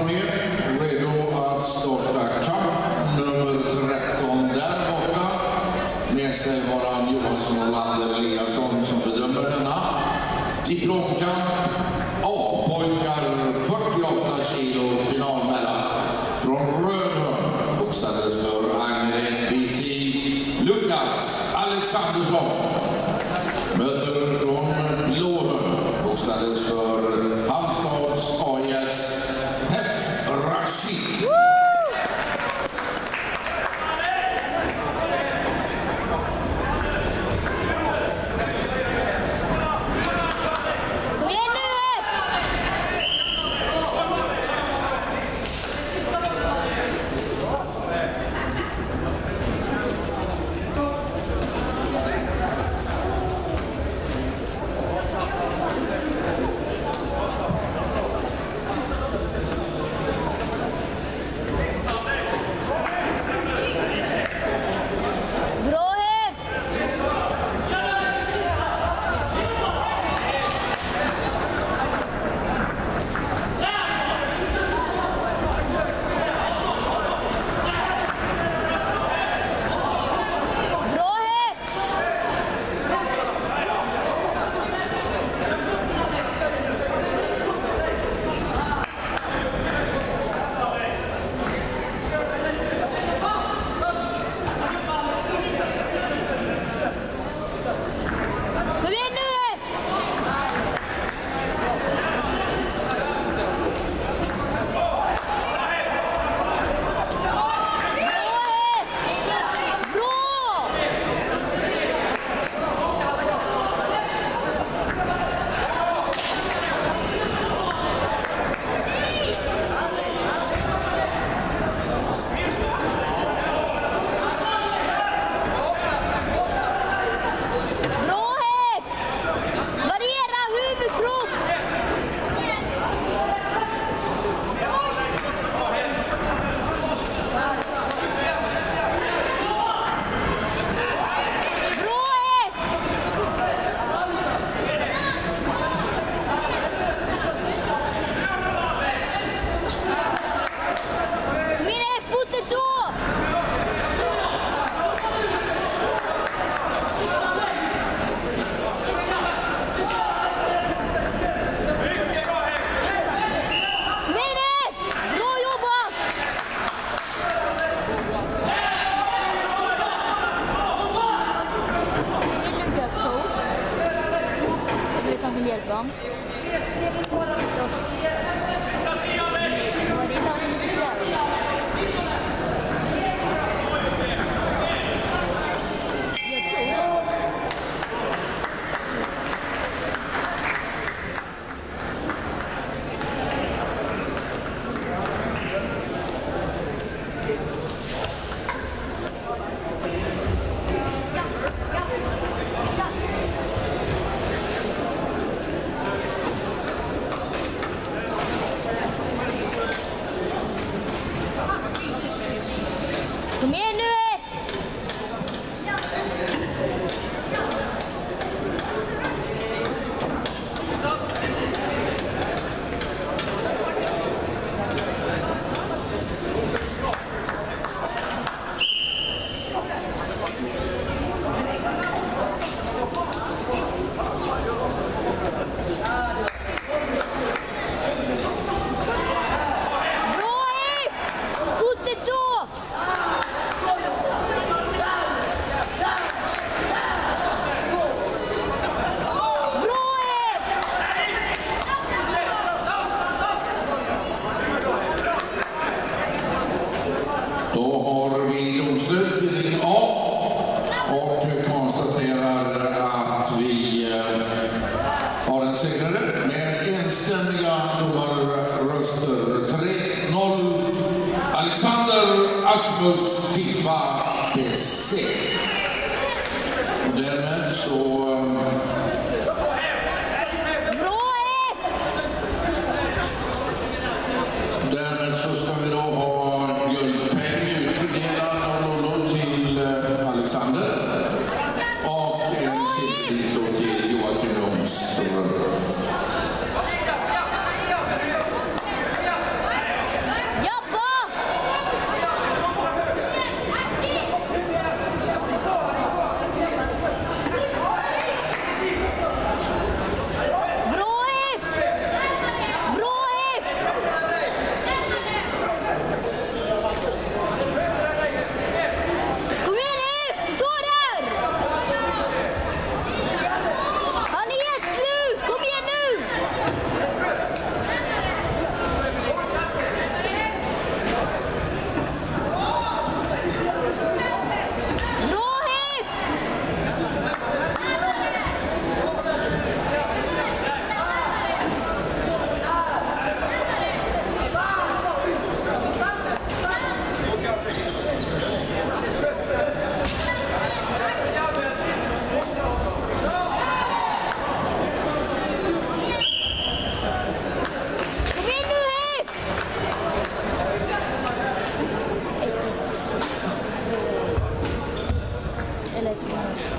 armén redo att starta kamp. Nummer 13 där borta. Med sig har han Johansson och Lander Eliasson som bedömer denna. Diplomkamp. A-pojkar 48 kilo final mellan. Från Rödhörn boxades för Angered BC Lukas Alexandersson. Möter Bon. 何?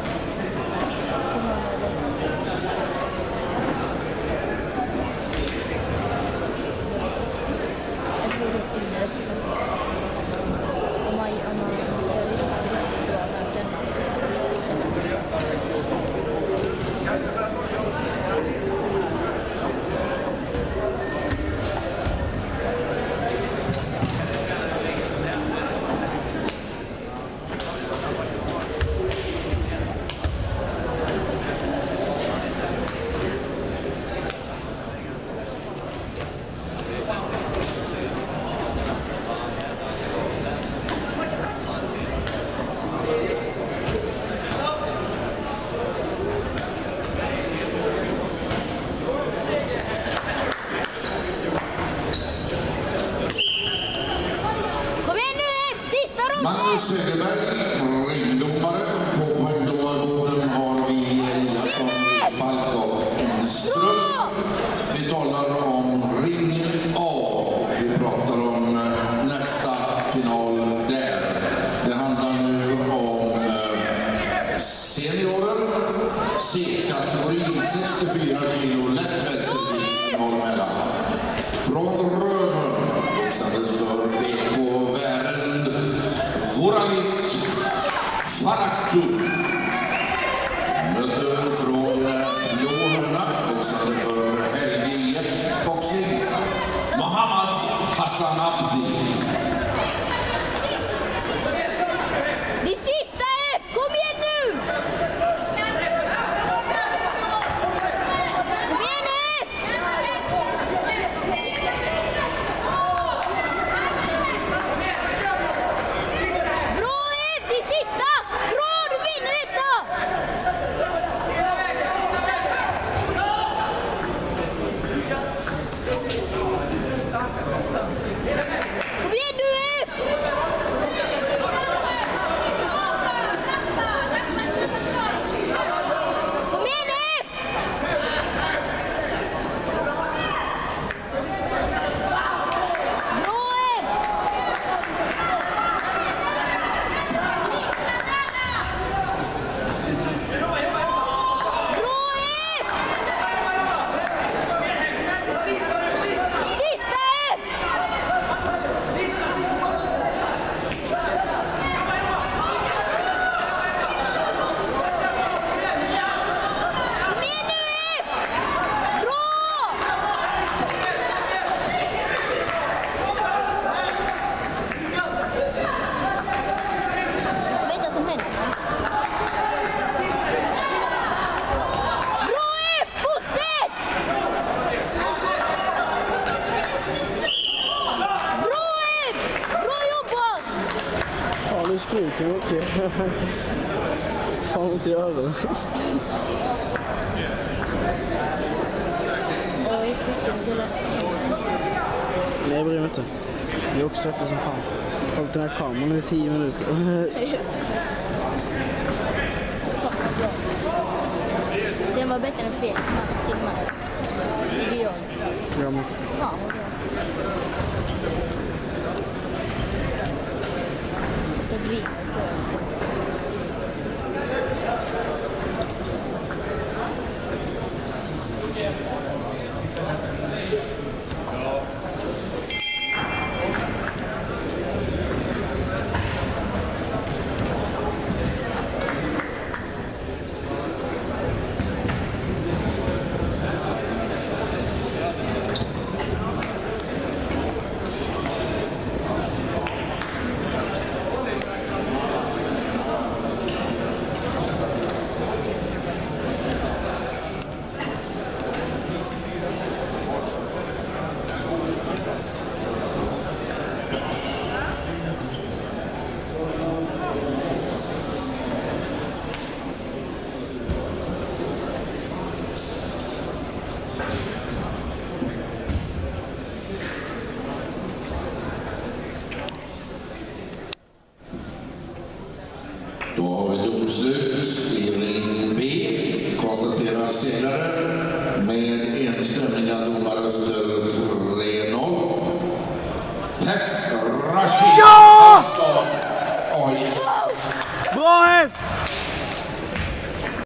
Vi talar om Ring A. Vi pratar om eh, nästa final där. Det handlar nu om eh, seniorer, C-kategorin, 64 kilo lättvätt från Rönö boxades för BK Värend Voravik Faraktu. Jag. Fan ont i öronen. Nej, jag bryr mig inte. Jag är också svettig som fan. Hållit den här kameran i tio minuter. Den var bättre än fel match. Tycker jag. Ja, men Դու ավետոքսես